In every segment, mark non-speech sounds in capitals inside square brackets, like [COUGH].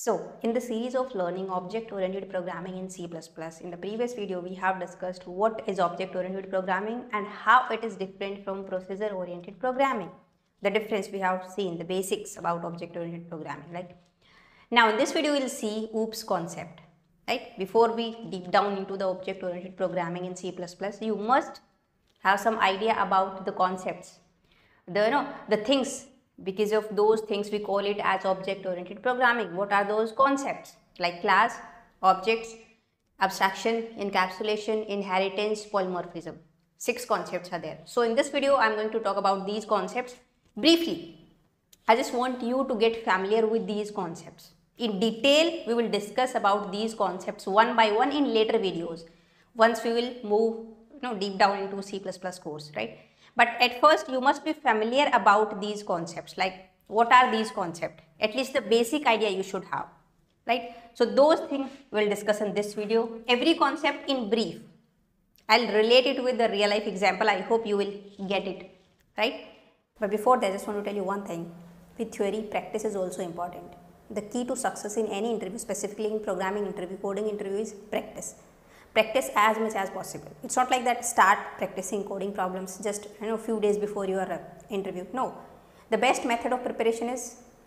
So, in the series of learning object-oriented programming in C++, in the previous video we have discussed what is object-oriented programming and how it is different from procedure-oriented programming. The difference we have seen, the basics about object-oriented programming, right? Now, in this video we will see OOPS concept, right? Before we deep down into the object-oriented programming in C++, you must have some idea about the concepts, the, you know, the things because of those things we call it as object oriented programming. What are those concepts? Like class objects abstraction encapsulation inheritance polymorphism. Six concepts are there. So in this video i'm going to talk about these concepts briefly. I just want you to get familiar with these concepts. In detail we will discuss about these concepts one by one in later videos. Once we will move you know deep down into c++ course right but at first you must be familiar about these concepts like what are these concepts? At least the basic idea you should have. Right? So those things we'll discuss in this video. Every concept in brief. I'll relate it with the real life example. I hope you will get it. Right? But before that, I just want to tell you one thing. With theory, practice is also important. The key to success in any interview, specifically in programming interview, coding interview is practice practice as much as possible. It's not like that start practicing coding problems just you know few days before your uh, interview. No, the best method of preparation is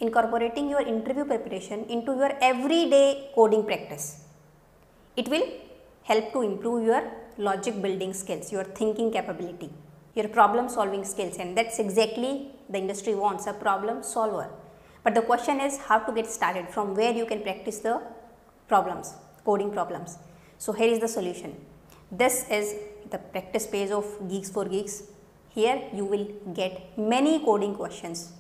incorporating your interview preparation into your everyday coding practice. It will help to improve your logic building skills, your thinking capability, your problem solving skills and that's exactly the industry wants a problem solver. But the question is how to get started from where you can practice the problems, coding problems. So here is the solution. This is the practice page of GeeksforGeeks. Here you will get many coding questions.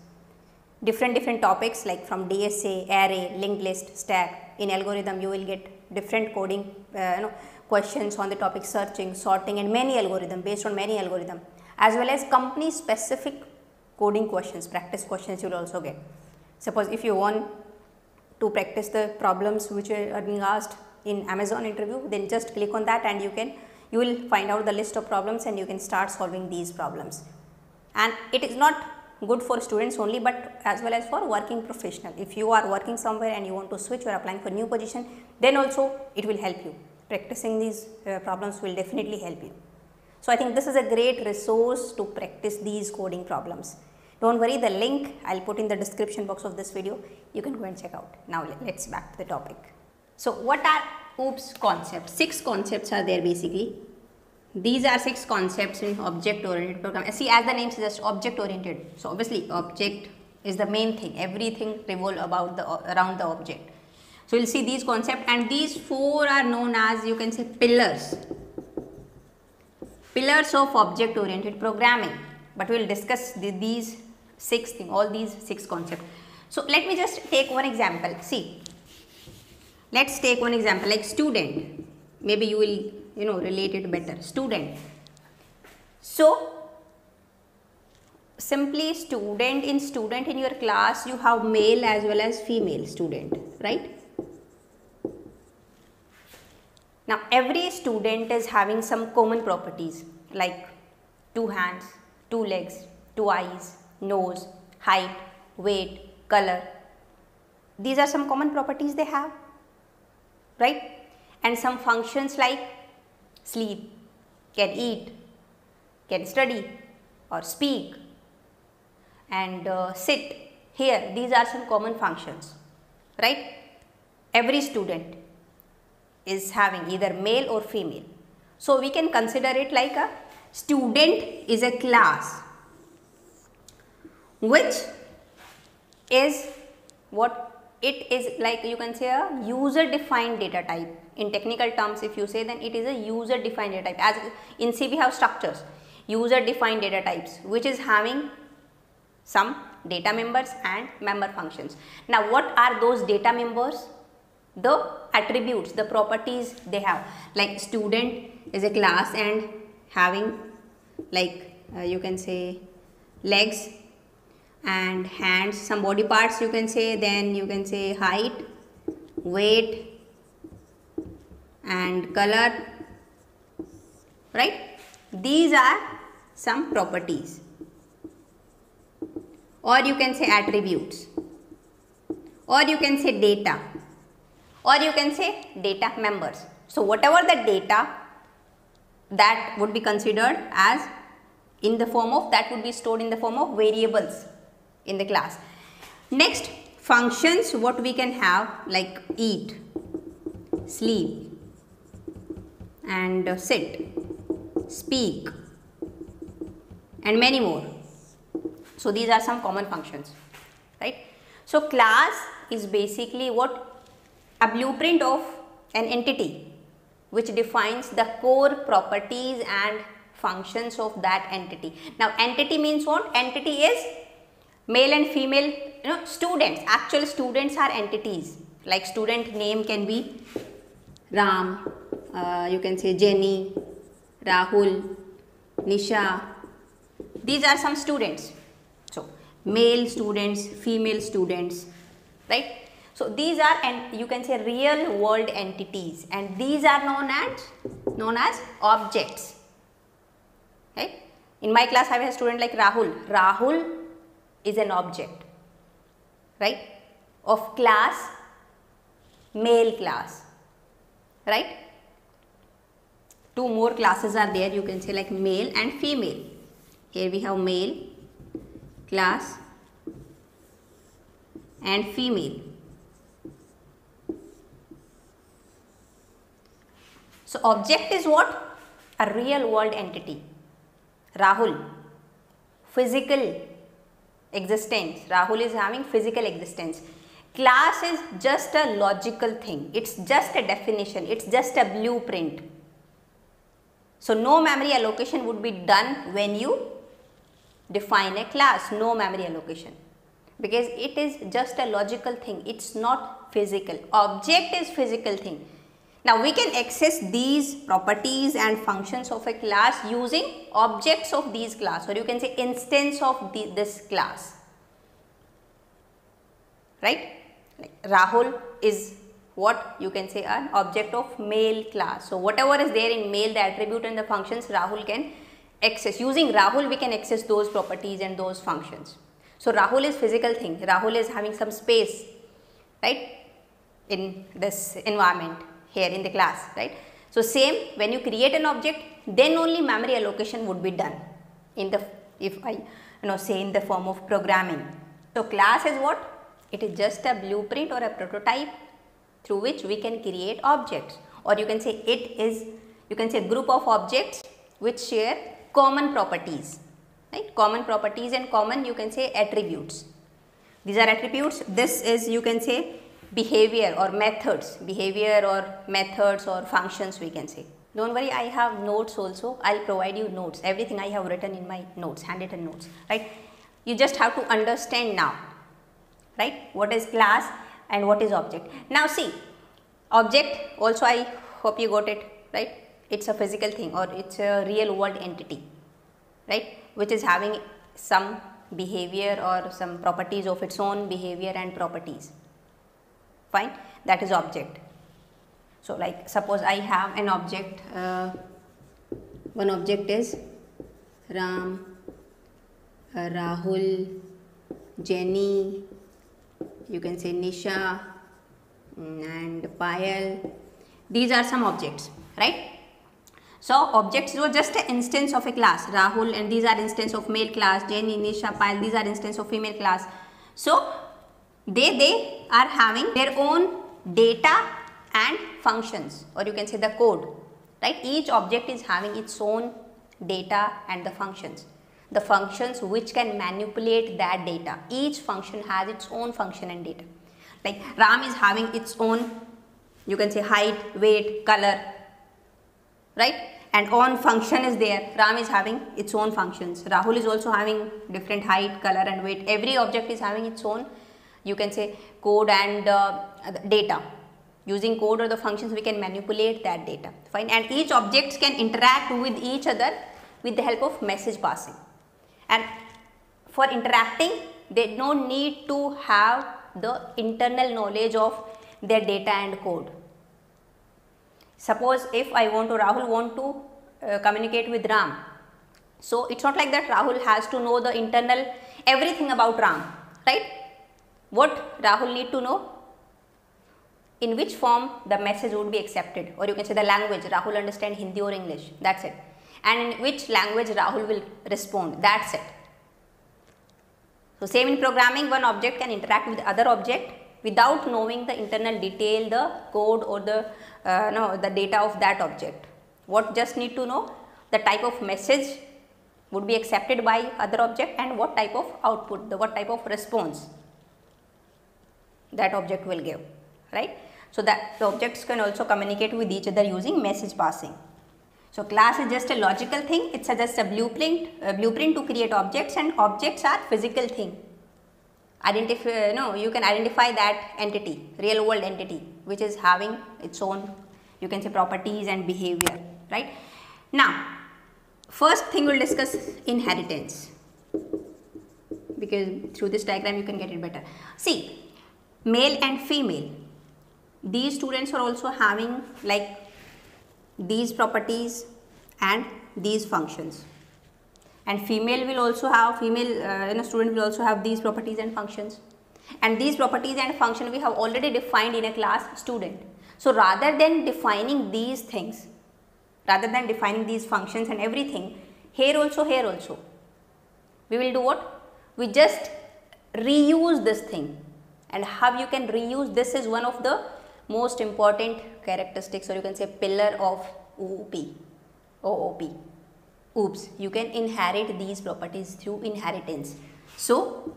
Different different topics like from DSA, array, linked list, stack. In algorithm you will get different coding uh, you know, questions on the topic searching, sorting and many algorithm based on many algorithm as well as company specific coding questions, practice questions you will also get. Suppose if you want to practice the problems which are being asked in Amazon interview then just click on that and you can you will find out the list of problems and you can start solving these problems. And it is not good for students only but as well as for working professional. If you are working somewhere and you want to switch or applying for new position then also it will help you. Practicing these uh, problems will definitely help you. So, I think this is a great resource to practice these coding problems. Don't worry the link I will put in the description box of this video you can go and check out. Now, let us back to the topic. So what are OOPS concepts? Six concepts are there basically. These are six concepts in object oriented program. See as the name suggests object oriented. So obviously object is the main thing. Everything revolve about the around the object. So we'll see these concepts and these four are known as you can say pillars. Pillars of object oriented programming. But we'll discuss the, these six things, all these six concepts. So let me just take one example. See, Let's take one example like student. Maybe you will, you know, relate it better. Student. So, simply student in student in your class you have male as well as female student, right? Now, every student is having some common properties like two hands, two legs, two eyes, nose, height, weight, color. These are some common properties they have right? And some functions like sleep, can eat, can study or speak and uh, sit. Here these are some common functions, right? Every student is having either male or female. So, we can consider it like a student is a class which is what it is like you can say a user defined data type in technical terms if you say then it is a user defined data type as in C we have structures user defined data types which is having some data members and member functions. Now what are those data members? The attributes, the properties they have like student is a class and having like uh, you can say legs and hands some body parts you can say then you can say height weight and color right? These are some properties. Or you can say attributes. Or you can say data. Or you can say data members. So whatever the data that would be considered as in the form of that would be stored in the form of variables in the class. Next functions what we can have like eat, sleep and uh, sit, speak and many more. So these are some common functions, right? So class is basically what a blueprint of an entity which defines the core properties and functions of that entity. Now entity means what? Entity is male and female you know students actual students are entities like student name can be Ram, uh, you can say Jenny, Rahul, Nisha. These are some students. So, male students, female students, right? So, these are and you can say real world entities and these are known as known as objects. Right? In my class, I have a student like Rahul. Rahul is an object, right? Of class, male class, right? two more classes are there you can say like male and female here we have male class and female so object is what a real world entity rahul physical existence. Rahul is having physical existence. Class is just a logical thing. It's just a definition. It's just a blueprint. So, no memory allocation would be done when you define a class, no memory allocation. Because it is just a logical thing, it is not physical. Object is physical thing. Now, we can access these properties and functions of a class using objects of these class or you can say instance of the, this class, right. Like Rahul is what you can say an object of male class. So, whatever is there in male the attribute and the functions Rahul can access using Rahul we can access those properties and those functions. So, Rahul is physical thing Rahul is having some space right in this environment here in the class right. So, same when you create an object then only memory allocation would be done in the if I you know say in the form of programming. So, class is what? It is just a blueprint or a prototype through which we can create objects or you can say it is you can say group of objects which share common properties right common properties and common you can say attributes these are attributes this is you can say behavior or methods behavior or methods or functions we can say. Don't worry i have notes also. I'll provide you notes. Everything i have written in my notes handwritten notes right? You just have to understand now right? What is class and what is object. Now see object also I hope you got it right? It is a physical thing or it is a real world entity right? Which is having some behavior or some properties of its own behavior and properties fine that is object. So like suppose I have an object uh, one object is Ram, Rahul, Jenny, you can say Nisha and Payal. These are some objects, right? So, objects were just an instance of a class. Rahul and these are instance of male class. Jenny, Nisha, Payal, these are instance of female class. So, they, they are having their own data and functions or you can say the code, right? Each object is having its own data and the functions the functions which can manipulate that data. Each function has its own function and data. Like Ram is having its own, you can say height, weight, color, right? And on function is there, Ram is having its own functions. Rahul is also having different height, color and weight. Every object is having its own, you can say code and uh, data. Using code or the functions we can manipulate that data. Fine. And each objects can interact with each other with the help of message passing and for interacting they don't need to have the internal knowledge of their data and code. Suppose if I want to Rahul want to uh, communicate with Ram. So, it is not like that Rahul has to know the internal everything about Ram, right. What Rahul need to know? in which form the message would be accepted? Or you can say the language. Rahul understand Hindi or English. That's it. And in which language Rahul will respond? That's it. So same in programming. One object can interact with other object without knowing the internal detail the code or the uh, no the data of that object. What just need to know? The type of message would be accepted by other object and what type of output the what type of response that object will give right. So, that the objects can also communicate with each other using message passing. So, class is just a logical thing, it suggests a blueprint, a blueprint to create objects and objects are physical thing. Identify, uh, no, you can identify that entity, real world entity which is having its own you can say properties and behavior, right. Now, first thing we will discuss inheritance because through this diagram you can get it better. See, male and female. These students are also having like these properties and these functions. And female will also have female uh, you know, student will also have these properties and functions. And these properties and function we have already defined in a class student. So, rather than defining these things rather than defining these functions and everything here also here also we will do what? We just reuse this thing and how you can reuse this is one of the most important characteristics or you can say pillar of OOP, OOP. Oops, you can inherit these properties through inheritance. So,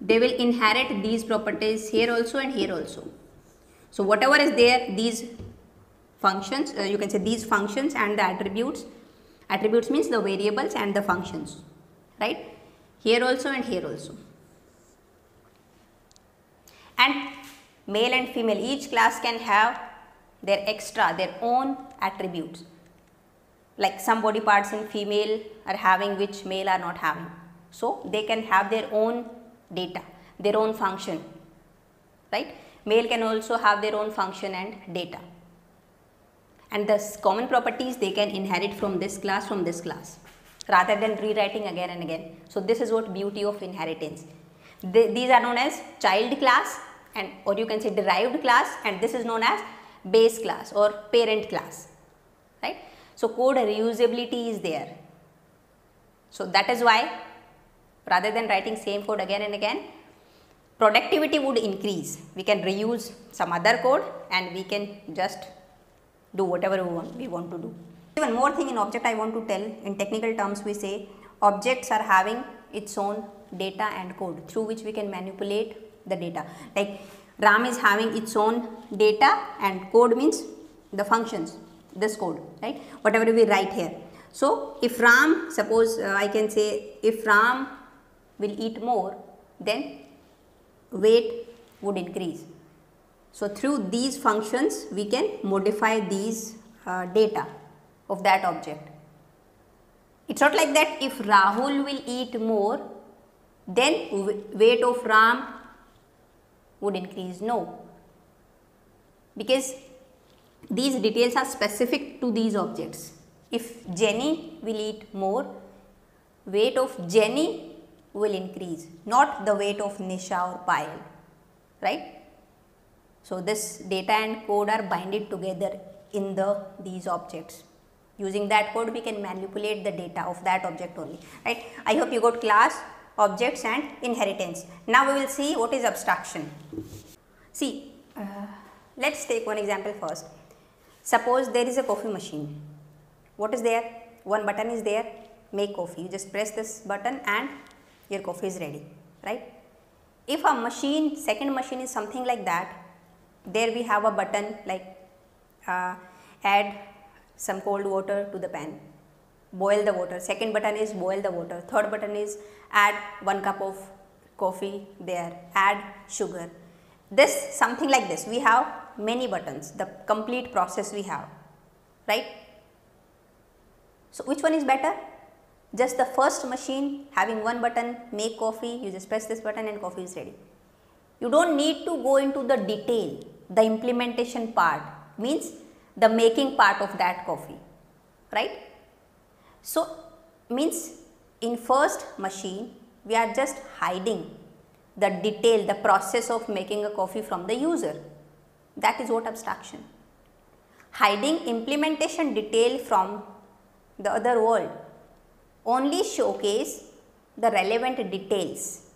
they will inherit these properties here also and here also. So, whatever is there these functions uh, you can say these functions and the attributes attributes means the variables and the functions right here also and here also and male and female each class can have their extra their own attributes. Like some body parts in female are having which male are not having. So they can have their own data their own function right? Male can also have their own function and data. And the common properties they can inherit from this class from this class rather than rewriting again and again. So this is what beauty of inheritance. They, these are known as child class and or you can say derived class and this is known as base class or parent class right. So, code reusability is there. So, that is why rather than writing same code again and again productivity would increase. We can reuse some other code and we can just do whatever we want, we want to do. One more thing in object I want to tell in technical terms we say objects are having its own data and code through which we can manipulate the data like Ram is having its own data and code means the functions this code right whatever we write here. So, if Ram suppose uh, I can say if Ram will eat more then weight would increase. So, through these functions we can modify these uh, data of that object. It is not like that if Rahul will eat more then weight of Ram would increase? No, because these details are specific to these objects. If Jenny will eat more, weight of Jenny will increase, not the weight of Nisha or Payal, right. So, this data and code are binded together in the these objects. Using that code we can manipulate the data of that object only, right. I hope you got class objects and inheritance. Now we will see what is abstraction. See, uh, let us take one example first. Suppose there is a coffee machine. What is there? One button is there, make coffee. You just press this button and your coffee is ready, right? If a machine, second machine is something like that, there we have a button like uh, add some cold water to the pan boil the water. Second button is boil the water. Third button is add 1 cup of coffee there, add sugar. This something like this. We have many buttons, the complete process we have, right. So, which one is better? Just the first machine having one button make coffee, you just press this button and coffee is ready. You do not need to go into the detail, the implementation part means the making part of that coffee, right so, means in first machine we are just hiding the detail, the process of making a coffee from the user. That is what abstraction. Hiding implementation detail from the other world only showcase the relevant details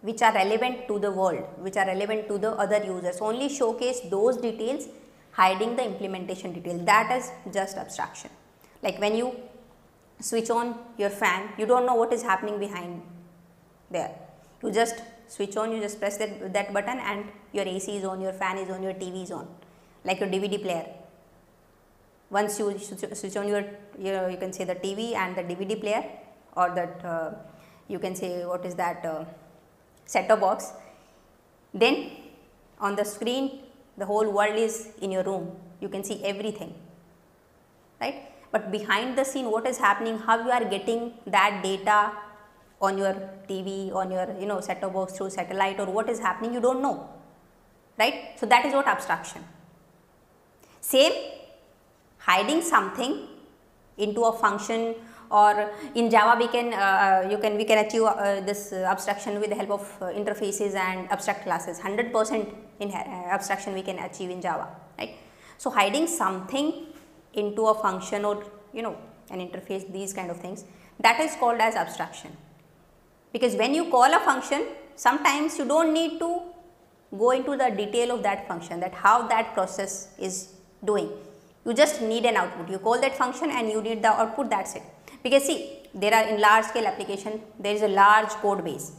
which are relevant to the world, which are relevant to the other users, only showcase those details hiding the implementation detail. That is just abstraction. Like when you switch on your fan, you don't know what is happening behind there. You just switch on, you just press that, that button and your AC is on, your fan is on, your TV is on, like your DVD player. Once you switch on your, your you can say the TV and the DVD player or that uh, you can say what is that uh, set-top box, then on the screen the whole world is in your room, you can see everything, right. But behind the scene what is happening, how you are getting that data on your TV, on your you know set-top box through satellite or what is happening you do not know, right. So, that is what abstraction. Same hiding something into a function or in Java we can uh, you can we can achieve uh, this uh, abstraction with the help of uh, interfaces and abstract classes 100 percent in uh, abstraction we can achieve in Java right. So, hiding something into a function or you know an interface these kind of things that is called as abstraction. Because when you call a function sometimes you do not need to go into the detail of that function that how that process is doing. You just need an output. You call that function and you need the output that is it. Because see there are in large scale application there is a large code base.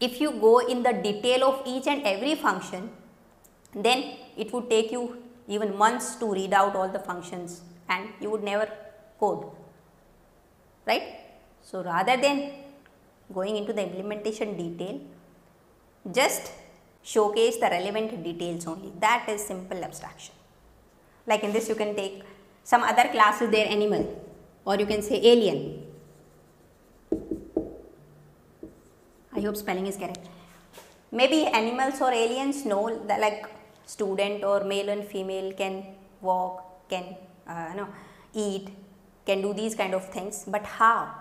If you go in the detail of each and every function then it would take you even months to read out all the functions and you would never code right. So, rather than going into the implementation detail just showcase the relevant details only that is simple abstraction. Like in this you can take some other classes there animal or you can say alien. I hope spelling is correct. Maybe animals or aliens know that like student or male and female can walk, can uh, know, eat, can do these kind of things, but how?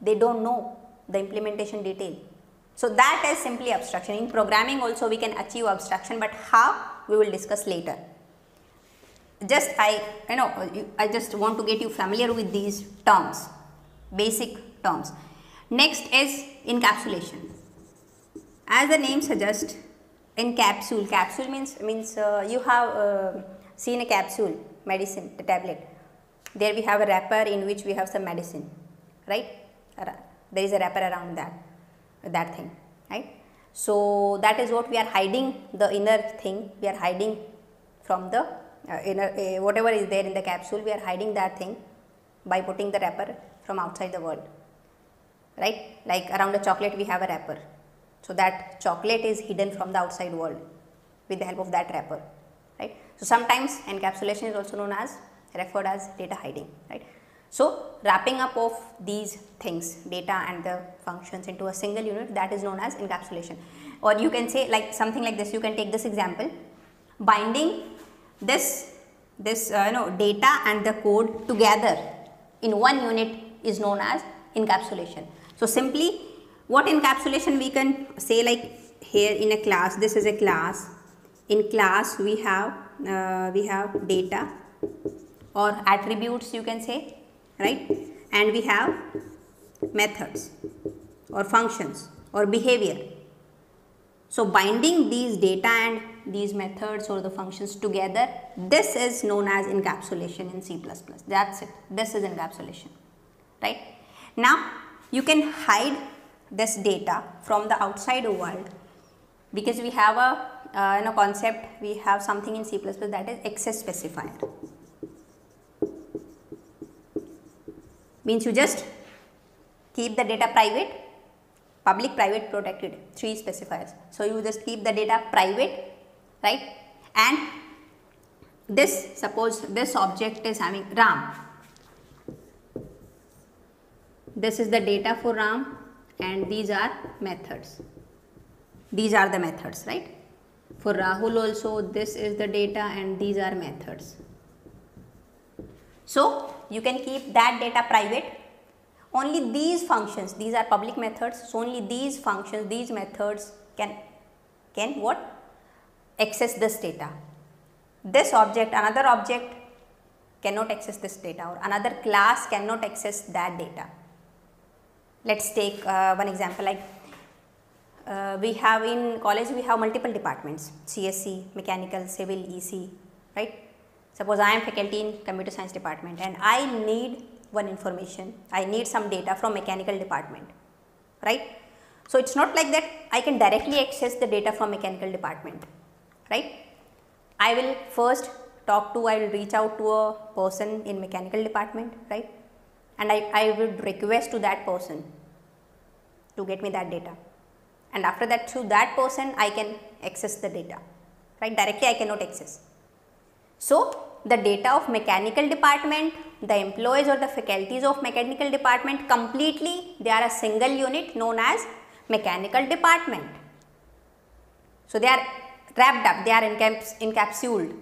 They don't know the implementation detail. So, that is simply abstraction. In programming also we can achieve abstraction, but how we will discuss later just I you know I just want to get you familiar with these terms basic terms. Next is encapsulation. As the name suggests encapsule capsule. Capsule means means uh, you have uh, seen a capsule medicine the tablet. There we have a wrapper in which we have some medicine right? There is a wrapper around that that thing right? So that is what we are hiding the inner thing we are hiding from the uh, in a, a, whatever is there in the capsule we are hiding that thing by putting the wrapper from outside the world right? Like around a chocolate we have a wrapper so that chocolate is hidden from the outside world with the help of that wrapper right? So sometimes encapsulation is also known as referred as data hiding right? So wrapping up of these things data and the functions into a single unit that is known as encapsulation. Or you can say like something like this. You can take this example. Binding this this uh, you know data and the code together in one unit is known as encapsulation. So, simply what encapsulation we can say like here in a class this is a class in class we have uh, we have data or attributes you can say right and we have methods or functions or behavior. So, binding these data and these methods or the functions together this is known as encapsulation in C++ that is it this is encapsulation right. Now you can hide this data from the outside world. Because we have a uh, in a concept we have something in C++ that is access specifier means you just keep the data private public private protected three specifiers. So you just keep the data private right? And this suppose this object is having ram. This is the data for ram and these are methods these are the methods right for rahul also this is the data and these are methods so you can keep that data private only these functions these are public methods so only these functions these methods can, can what? Access this data. This object, another object cannot access this data or another class cannot access that data. Let's take uh, one example like uh, we have in college we have multiple departments CSC, mechanical, civil, EC, right. Suppose I am faculty in computer science department and I need one information, I need some data from mechanical department, right. So, it is not like that I can directly access the data from mechanical department, right. I will first talk to, I will reach out to a person in mechanical department, right, and I, I would request to that person to get me that data and after that through that person I can access the data, right, directly I cannot access. So, the data of mechanical department, the employees or the faculties of mechanical department completely they are a single unit known as mechanical department. So, they are wrapped up, they are encaps encapsulated.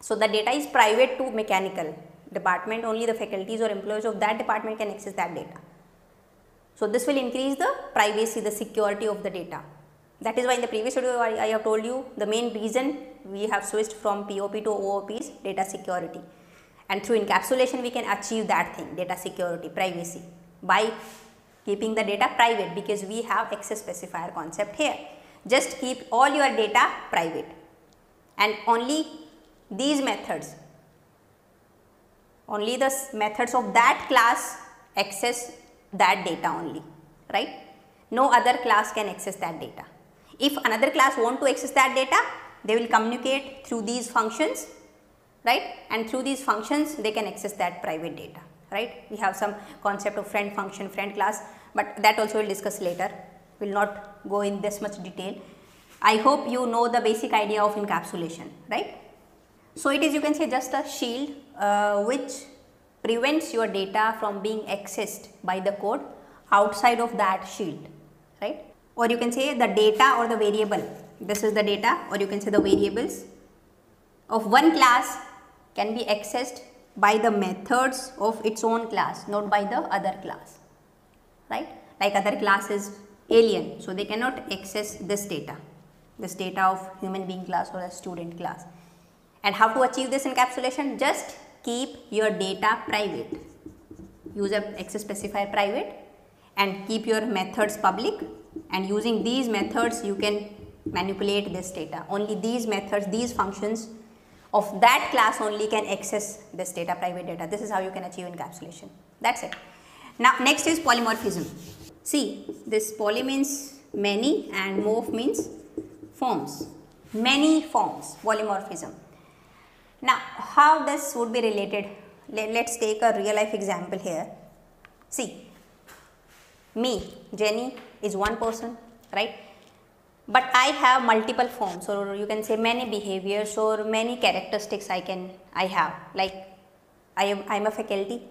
So, the data is private to mechanical department only the faculties or employees of that department can access that data. So, this will increase the privacy, the security of the data. That is why in the previous video I, I have told you the main reason we have switched from POP to OOP is data security and through encapsulation we can achieve that thing data security privacy by keeping the data private because we have access specifier concept here. Just keep all your data private and only these methods only the methods of that class access that data only right no other class can access that data if another class want to access that data, they will communicate through these functions, right? And through these functions, they can access that private data, right? We have some concept of friend function, friend class, but that also we'll discuss later. Will not go in this much detail. I hope you know the basic idea of encapsulation, right? So it is you can say just a shield uh, which prevents your data from being accessed by the code outside of that shield, right? or you can say the data or the variable. This is the data or you can say the variables of one class can be accessed by the methods of its own class, not by the other class, right. Like other class is alien, so they cannot access this data, this data of human being class or a student class. And how to achieve this encapsulation? Just keep your data private. Use a access specifier private and keep your methods public and using these methods you can manipulate this data. Only these methods, these functions of that class only can access this data, private data. This is how you can achieve encapsulation. That's it. Now, next is polymorphism. See, this poly means many and morph means forms. Many forms, polymorphism. Now, how this would be related? Let, us take a real life example here. See, me, Jenny, is one person, right? But I have multiple forms or you can say many behaviors or many characteristics I can, I have like I am, I am a faculty,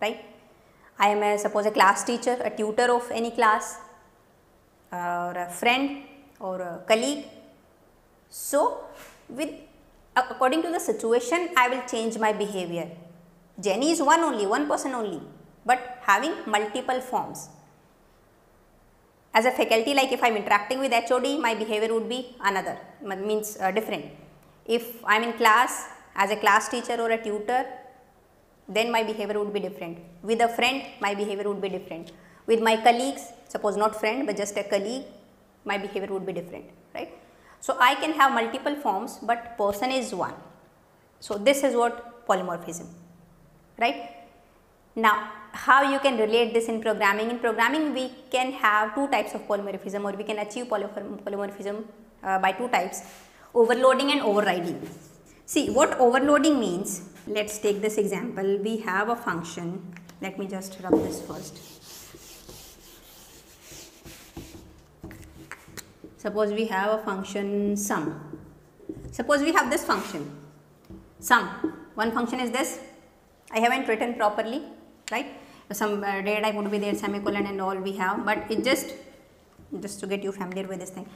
right? I am a suppose a class teacher, a tutor of any class or a friend or a colleague. So, with according to the situation I will change my behavior. Jenny is one only, one person only, but having multiple forms as a faculty like if I am interacting with HOD my behavior would be another means uh, different. If I am in class as a class teacher or a tutor then my behavior would be different. With a friend my behavior would be different. With my colleagues suppose not friend but just a colleague my behavior would be different right. So, I can have multiple forms but person is one. So, this is what polymorphism right. Now, how you can relate this in programming. In programming, we can have two types of polymorphism or we can achieve polymorphism uh, by two types, overloading and overriding. See what overloading means, let us take this example, we have a function, let me just rub this first. Suppose we have a function sum. Suppose we have this function sum. One function is this. I haven't written properly, right? some uh, data type would be there semicolon and all we have but it just just to get you familiar with this thing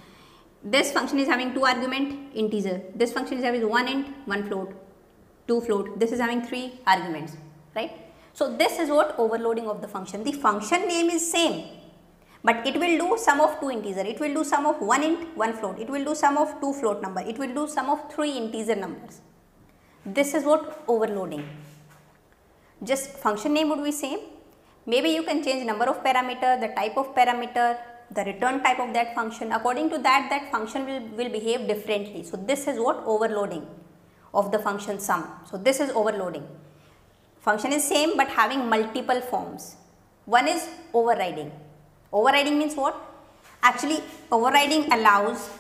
this function is having two argument integer this function is having one int one float two float this is having three arguments right so this is what overloading of the function the function name is same but it will do sum of two integer. It will do sum of one int one float. It will do sum of two float number. It will do sum of three integer numbers. This is what overloading. Just function name would be same. Maybe you can change number of parameter the type of parameter the return type of that function. According to that that function will, will behave differently. So this is what overloading of the function sum. So this is overloading. Function is same but having multiple forms. One is overriding overriding means what? Actually overriding allows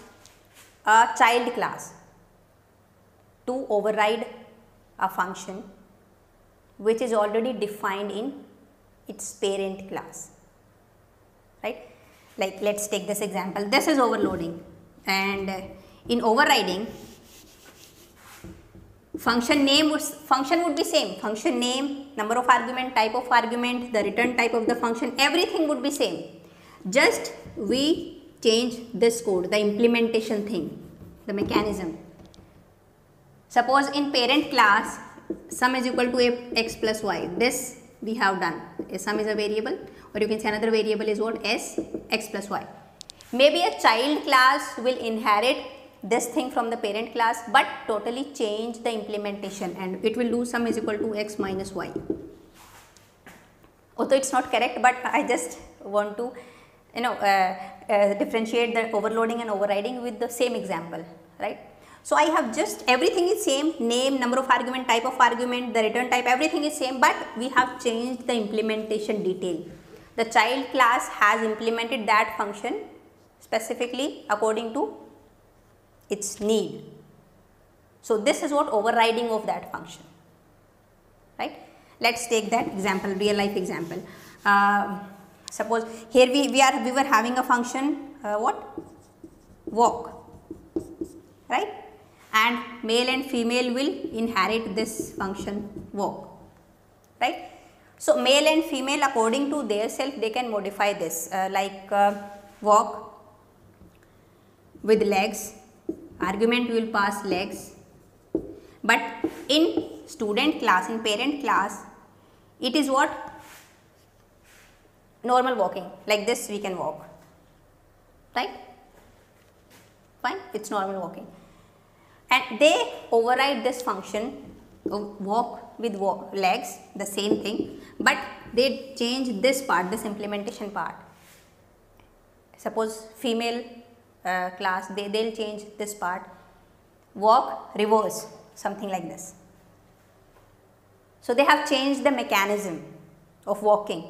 a child class to override a function which is already defined in its parent class right? Like let us take this example. This is overloading. And in overriding function name would function would be same. Function name number of argument type of argument the return type of the function everything would be same. Just we change this code the implementation thing the mechanism. Suppose in parent class sum is equal to x plus y. This we have done. A sum is a variable or you can say another variable is what? S x plus y. Maybe a child class will inherit this thing from the parent class but totally change the implementation and it will do sum is equal to x minus y. Although it is not correct but I just want to you know uh, uh, differentiate the overloading and overriding with the same example right. So, I have just everything is same name, number of argument, type of argument, the return type everything is same but we have changed the implementation detail the child class has implemented that function specifically according to its need. So, this is what overriding of that function, right. Let us take that example, real life example. Uh, suppose here we, we are we were having a function uh, what walk right and male and female will inherit this function walk right so, male and female according to their self they can modify this uh, like uh, walk with legs, argument will pass legs, but in student class, in parent class, it is what? Normal walking. Like this we can walk, right, fine, it is normal walking. And they override this function walk with walk, legs the same thing. But they change this part this implementation part. Suppose female uh, class they they'll change this part walk reverse something like this so they have changed the mechanism of walking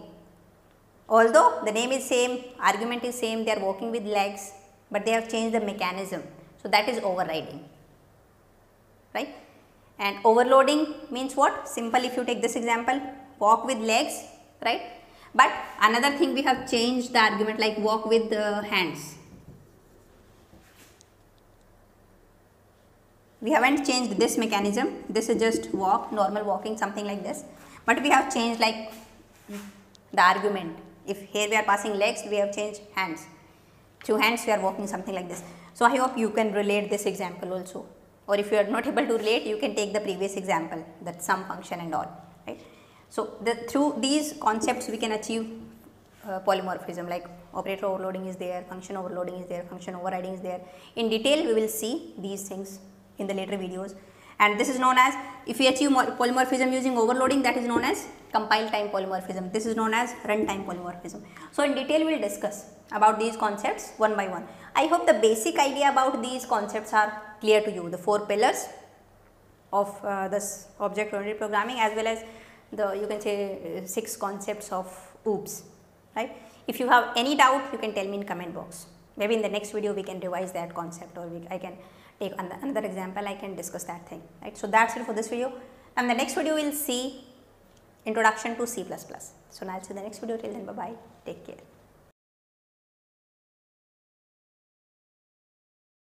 although the name is same argument is same they are walking with legs but they have changed the mechanism so that is overriding right and overloading means what? Simple if you take this example, walk with legs, right? But another thing we have changed the argument like walk with the hands. We haven't changed this mechanism, this is just walk, normal walking, something like this. But we have changed like the argument. If here we are passing legs, we have changed hands. Two hands we are walking something like this. So I hope you can relate this example also or if you are not [LAUGHS] able to relate you can take the previous example that sum function and all right. So, the, through these concepts we can achieve uh, polymorphism like operator overloading is there, function overloading is there, function overriding is there. In detail we will see these things in the later videos and this is known as if we achieve polymorphism using overloading that is known as compile time polymorphism. This is known as runtime polymorphism. So, in detail we will discuss about these concepts one by one. I hope the basic idea about these concepts are clear to you the four pillars of uh, this object oriented programming as well as the you can say uh, six concepts of OOPS right. If you have any doubt you can tell me in comment box maybe in the next video we can revise that concept or we, I can take another example I can discuss that thing right. So, that is it for this video and the next video we will see introduction to C++. So, now I will see the next video till then bye bye take care.